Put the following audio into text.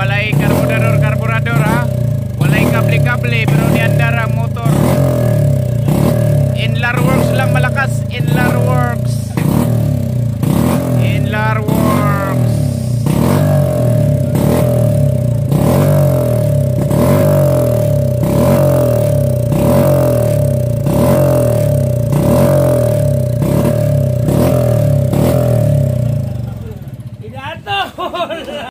Walai karburador karburador ha? Walai kable kable pero ni andara motor. Inlar works lang malakas. Inlar works. Inlar works. Hola.